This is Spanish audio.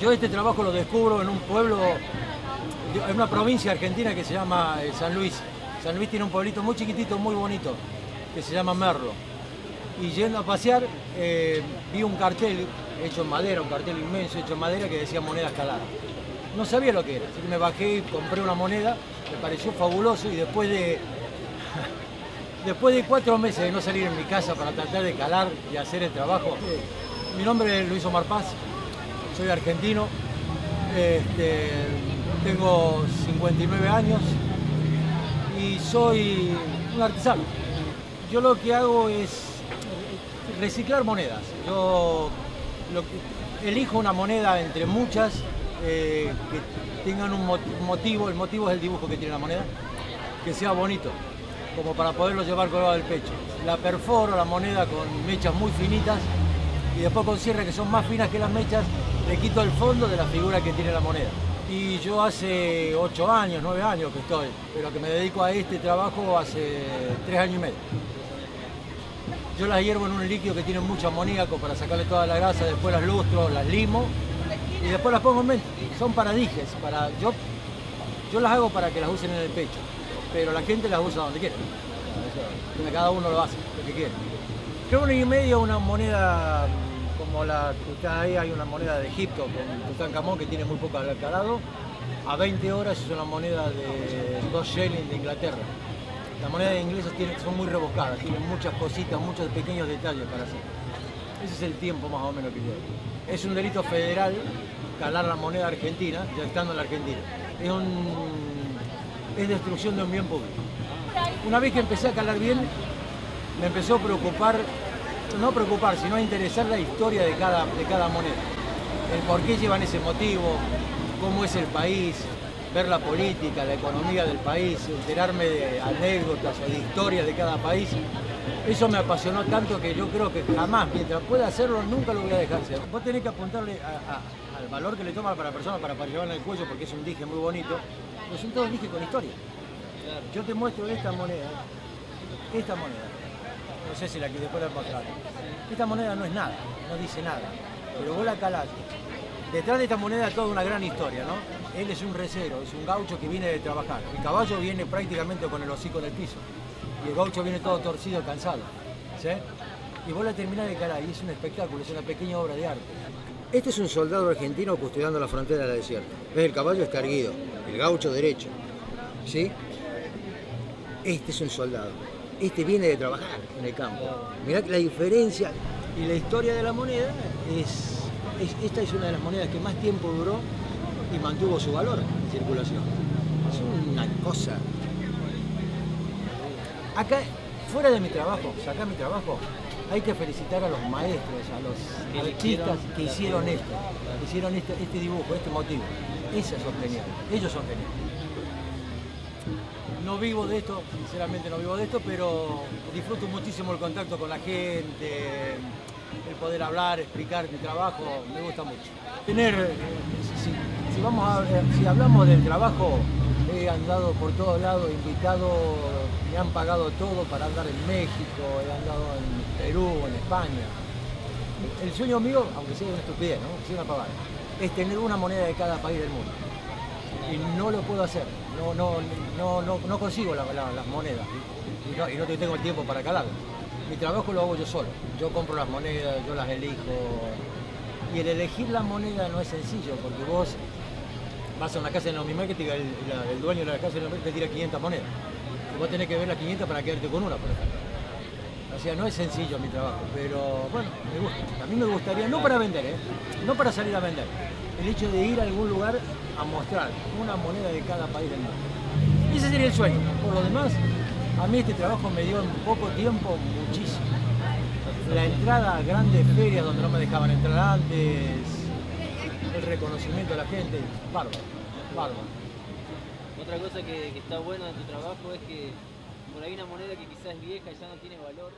Yo este trabajo lo descubro en un pueblo, en una provincia argentina que se llama eh, San Luis. San Luis tiene un pueblito muy chiquitito, muy bonito, que se llama Merlo. Y yendo a pasear, eh, vi un cartel hecho en madera, un cartel inmenso hecho en madera que decía moneda escalada. No sabía lo que era, así que me bajé y compré una moneda, me pareció fabuloso y después de, después de cuatro meses de no salir en mi casa para tratar de calar y hacer el trabajo, mi nombre es Luis Omar Paz, soy argentino, este, tengo 59 años y soy un artesano. Yo lo que hago es reciclar monedas. Yo elijo una moneda entre muchas eh, que tengan un motivo, el motivo es el dibujo que tiene la moneda, que sea bonito, como para poderlo llevar colgado del pecho. La perforo la moneda con mechas muy finitas y después con cierre que son más finas que las mechas, le quito el fondo de la figura que tiene la moneda. Y yo hace 8 años, 9 años que estoy, pero que me dedico a este trabajo hace 3 años y medio. Yo las hiervo en un líquido que tiene mucho amoníaco para sacarle toda la grasa, después las lustro, las limo y después las pongo en mente. Son para dijes, para, yo, yo las hago para que las usen en el pecho, pero la gente las usa donde quiere. Cada uno lo hace, lo que quiere. Creo un y medio una moneda como la que está ahí, hay una moneda de Egipto con Tutankamón que tiene muy poco calado. A 20 horas es una moneda de 2 shillings de Inglaterra. Las monedas inglesas tienen, son muy rebuscadas, tienen muchas cositas, muchos pequeños detalles para hacer. Ese es el tiempo más o menos que lleva. Es un delito federal calar la moneda argentina, ya estando en la Argentina. Es, es destrucción de un bien público. Una vez que empecé a calar bien, me empezó a preocupar, no preocupar, sino a interesar la historia de cada, de cada moneda. El por qué llevan ese motivo, cómo es el país, ver la política, la economía del país, enterarme de anécdotas o de historia de cada país. Eso me apasionó tanto que yo creo que jamás, mientras pueda hacerlo, nunca lo voy a dejar hacer. Vos tenés que apuntarle al valor que le toma para la persona para, para llevarla el cuello porque es un dije muy bonito, pero son todos dijes con historia. Yo te muestro esta moneda, esta moneda, no sé si la que después la mostrar. Esta moneda no es nada, no dice nada, pero vos la calás. Detrás de esta moneda toda una gran historia, ¿no? Él es un recero, es un gaucho que viene de trabajar. El caballo viene prácticamente con el hocico del piso. Y el gaucho viene todo torcido, cansado. ¿sí? Y vos la terminás de calar y es un espectáculo, es una pequeña obra de arte. Este es un soldado argentino custodiando la frontera de la desierta. ¿Ves? El caballo está erguido, el gaucho derecho. ¿Sí? Este es un soldado este viene de trabajar en el campo. Mirá la diferencia y la historia de la moneda es, esta es una de las monedas que más tiempo duró y mantuvo su valor en circulación. Es una cosa. Acá, fuera de mi trabajo, acá mi trabajo, hay que felicitar a los maestros, a los artistas que hicieron esto, que hicieron este, este dibujo, este motivo. Esos son geniales, ellos son geniales no vivo de esto, sinceramente no vivo de esto, pero disfruto muchísimo el contacto con la gente, el poder hablar, explicar mi trabajo, me gusta mucho. Tener, eh, si, vamos a, si hablamos del trabajo, he andado por todos lados, invitado, me han pagado todo para andar en México, he andado en Perú, en España. El sueño mío, aunque sea una estupidez, ¿no? es tener una moneda de cada país del mundo. Y no lo puedo hacer no, no, no, no, no consigo las monedas y no, tengo el tiempo para calarlas. Mi trabajo lo hago yo solo. Yo compro las monedas, yo las elijo. Y el elegir la moneda no es sencillo, porque vos vas a una casa de Marketing y el, el, dueño de la casa de Marketing te tira 500 monedas. Y vos tenés que ver las 500 para quedarte con una, por ejemplo. O sea, no es sencillo mi trabajo, pero bueno, me gusta. A mí me gustaría, no para vender, ¿eh? no para salir a vender, el hecho de ir a algún lugar a mostrar una moneda de cada país del mundo. Y ese sería el sueño. Por lo demás, a mí este trabajo me dio en poco tiempo muchísimo. La entrada a grandes ferias donde no me dejaban entrar antes, el reconocimiento de la gente, bárbaro, bárbaro. Otra cosa que, está buena de tu trabajo es que por ahí una moneda que quizás es vieja ya no tiene valor.